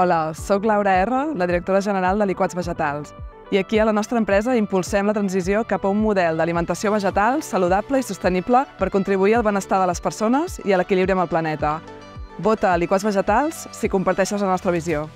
Hola, sóc Laura R, la directora general de Liquats Vegetals. I aquí a la nostra empresa impulsem la transició cap a un model d'alimentació vegetal saludable i sostenible per contribuir al benestar de les persones i a l'equilibri amb el planeta. Vota Liquats Vegetals si comparteixes la nostra visió.